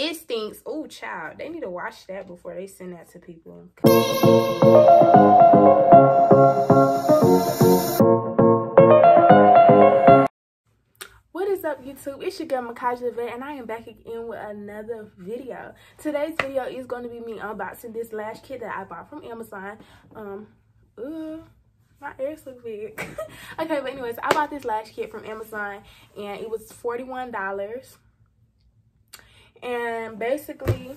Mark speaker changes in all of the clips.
Speaker 1: It stinks. Oh, child. They need to wash that before they send that to people. What is up, YouTube? It's your girl, Micajah Vet, and I am back again with another video. Today's video is going to be me unboxing this lash kit that I bought from Amazon. Um, uh, my ears look big. okay, but anyways, I bought this lash kit from Amazon, and it was $41 and basically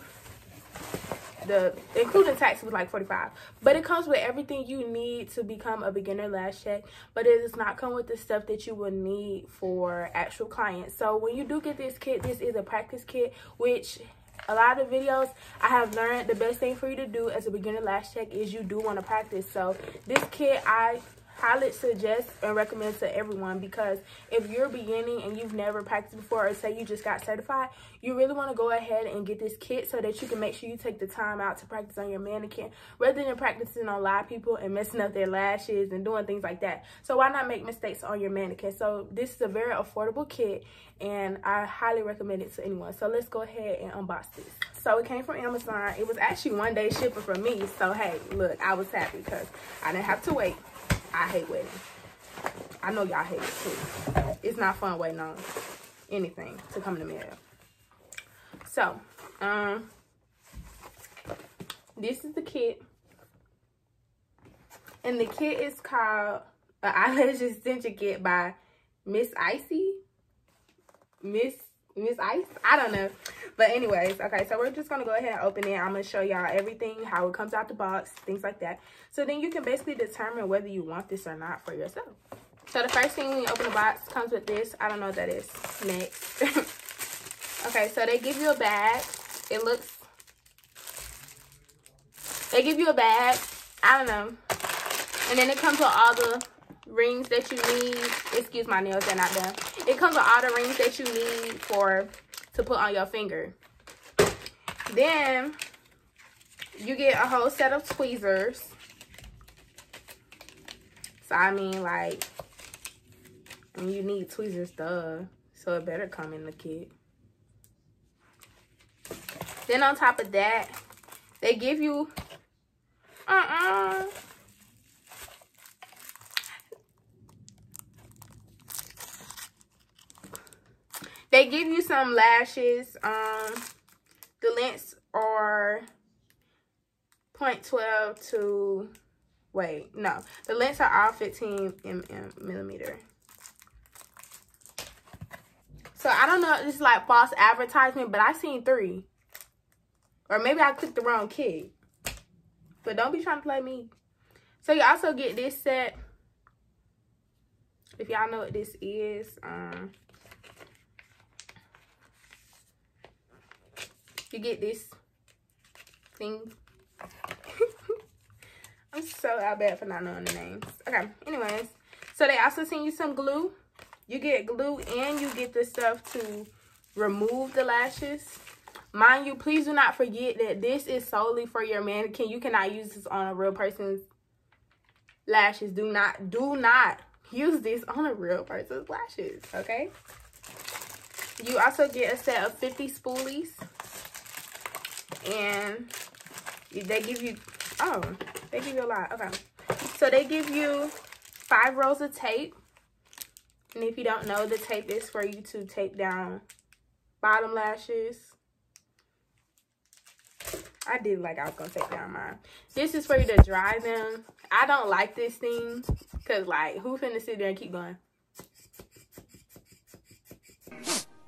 Speaker 1: the including tax was like 45 but it comes with everything you need to become a beginner lash tech but it does not come with the stuff that you will need for actual clients. So when you do get this kit this is a practice kit which a lot of videos i have learned the best thing for you to do as a beginner lash tech is you do want to practice. So this kit i highly suggest and recommend to everyone because if you're beginning and you've never practiced before or say you just got certified, you really want to go ahead and get this kit so that you can make sure you take the time out to practice on your mannequin rather than practicing on live people and messing up their lashes and doing things like that. So why not make mistakes on your mannequin? So this is a very affordable kit and I highly recommend it to anyone. So let's go ahead and unbox this. So it came from Amazon. It was actually one day shipping for me. So hey, look, I was happy because I didn't have to wait. I hate waiting. I know y'all hate it too. It's not fun waiting on anything to come in the mail. So, um, this is the kit. And the kit is called an eyelash extension kit by Missicee. Miss Miss Ice? I don't know. But anyways, okay, so we're just going to go ahead and open it. I'm going to show y'all everything, how it comes out the box, things like that. So then you can basically determine whether you want this or not for yourself. So the first thing when you open the box comes with this. I don't know what that is. Next. okay, so they give you a bag. It looks... They give you a bag. I don't know. And then it comes with all the rings that you need. Excuse my nails, they're not done. It comes with all the rings that you need for to put on your finger. Then you get a whole set of tweezers. So I mean like you need tweezers duh. So it better come in the kit. Then on top of that, they give you uh-uh They give you some lashes. Um, the lengths are 0.12 to, wait, no. The lengths are all 15 mm, millimeter. So I don't know if this is like false advertisement, but I seen three. Or maybe I clicked the wrong kid. But don't be trying to play me. So you also get this set. If y'all know what this is. Um, you get this thing. I'm so out bad for not knowing the names. Okay, anyways. So they also send you some glue. You get glue and you get the stuff to remove the lashes. Mind you, please do not forget that this is solely for your mannequin. You cannot use this on a real person's lashes. Do not, do not use this on a real person's lashes, okay? You also get a set of 50 spoolies and they give you oh they give you a lot okay so they give you five rolls of tape and if you don't know the tape is for you to tape down bottom lashes I did like I was gonna take down mine. This is for you to dry them. I don't like this thing because like who finna sit there and keep going?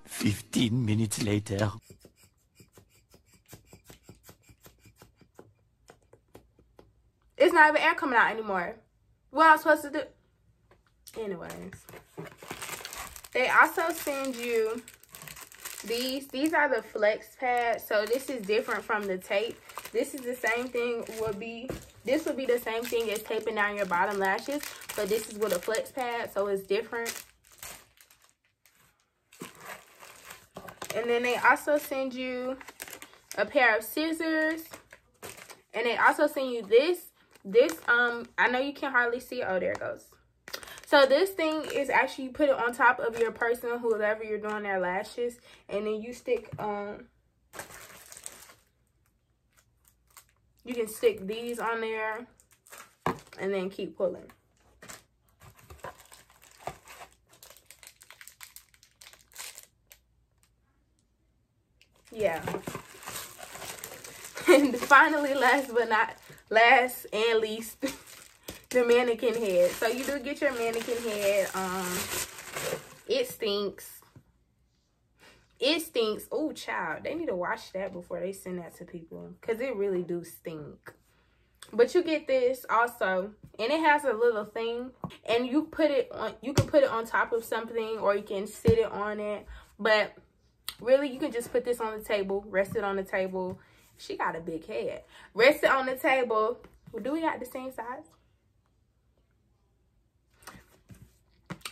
Speaker 2: 15 minutes later.
Speaker 1: It's not even air coming out anymore. What I'm supposed to do? Anyways. They also send you these. These are the flex pads. So this is different from the tape. This is the same thing would be, this would be the same thing as taping down your bottom lashes. But this is with a flex pad. So it's different. And then they also send you a pair of scissors. And they also send you this this, um, I know you can hardly see. Oh, there it goes. So this thing is actually you put it on top of your person, whoever you're doing their lashes, and then you stick, um, you can stick these on there and then keep pulling. Yeah. and finally, last but not last and least, the mannequin head. So you do get your mannequin head. Um, it stinks. It stinks. Oh, child. They need to wash that before they send that to people. Because it really do stink. But you get this also. And it has a little thing. And you put it on. You can put it on top of something. Or you can sit it on it. But really, you can just put this on the table. Rest it on the table. She got a big head. Rest it on the table. Do we got the same size?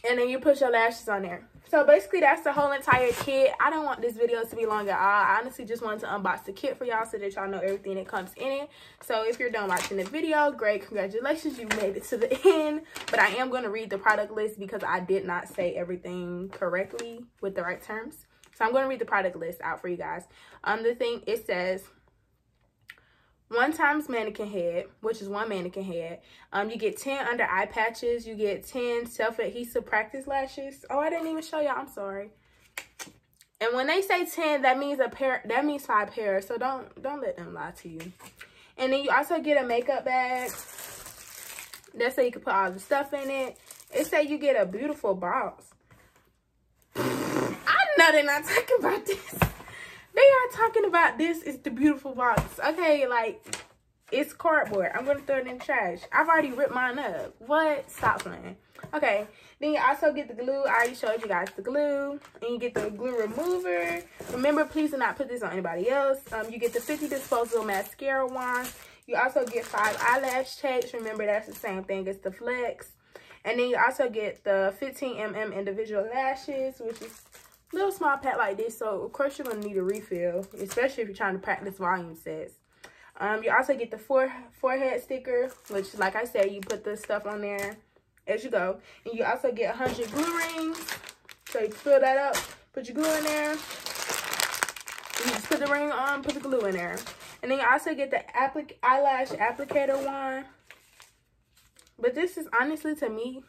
Speaker 1: And then you put your lashes on there. So basically, that's the whole entire kit. I don't want this video to be long at all. I honestly just wanted to unbox the kit for y'all so that y'all know everything that comes in it. So if you're done watching the video, great. Congratulations. You made it to the end. But I am going to read the product list because I did not say everything correctly with the right terms. So I'm going to read the product list out for you guys. Um, The thing, it says one times mannequin head, which is one mannequin head. Um, you get 10 under eye patches. You get 10 self-adhesive practice lashes. Oh, I didn't even show y'all. I'm sorry. And when they say 10, that means a pair, that means five pairs. So don't, don't let them lie to you. And then you also get a makeup bag. That's so you can put all the stuff in it. It say you get a beautiful box. I know they're not talking about this. They are talking about this is the beautiful box. Okay, like, it's cardboard. I'm to throw it in the trash. I've already ripped mine up. What? Stop playing. Okay, then you also get the glue. I already showed you guys the glue. And you get the glue remover. Remember, please do not put this on anybody else. Um, You get the 50 disposable mascara wand. You also get five eyelash tapes. Remember, that's the same thing as the Flex. And then you also get the 15 mm individual lashes, which is little small pack like this. So, of course, you're going to need a refill, especially if you're trying to practice volume sets. Um, you also get the fore forehead sticker, which, like I said, you put the stuff on there as you go. And you also get 100 glue rings. So, you fill that up, put your glue in there. You just put the ring on, put the glue in there. And then you also get the applic eyelash applicator one. But this is honestly to me,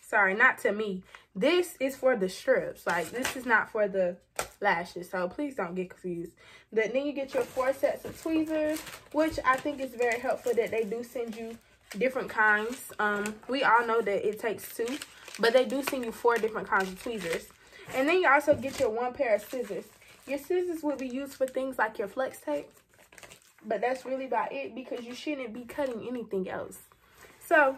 Speaker 1: sorry, not to me, this is for the strips. Like, this is not for the lashes. So, please don't get confused. But then you get your four sets of tweezers, which I think is very helpful that they do send you different kinds. Um, We all know that it takes two, but they do send you four different kinds of tweezers. And then you also get your one pair of scissors. Your scissors will be used for things like your flex tape. But that's really about it because you shouldn't be cutting anything else. So,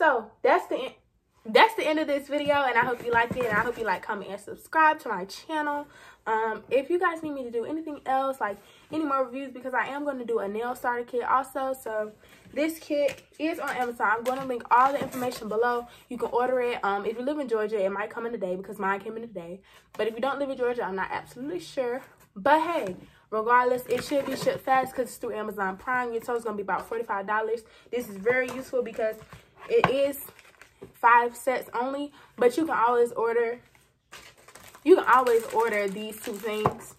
Speaker 1: So that's the that's the end of this video and I hope you liked it and I hope you like, comment, and subscribe to my channel. Um, if you guys need me to do anything else, like any more reviews, because I am going to do a nail starter kit also. So this kit is on Amazon. I'm going to link all the information below. You can order it. Um, if you live in Georgia, it might come in today because mine came in today. But if you don't live in Georgia, I'm not absolutely sure. But hey, regardless, it should be shipped fast because it's through Amazon Prime. Your total's going to be about $45. This is very useful because it is five sets only, but you can always order, you can always order these two things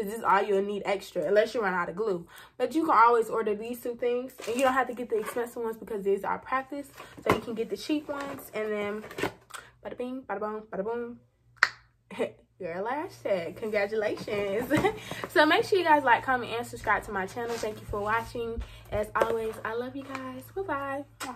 Speaker 1: because this is all you'll need extra unless you run out of glue. But you can always order these two things and you don't have to get the expensive ones because these are practice. So you can get the cheap ones and then bada bing, bada boom, bada boom. Your lash tech. Congratulations. so make sure you guys like, comment, and subscribe to my channel. Thank you for watching. As always, I love you guys. Bye-bye.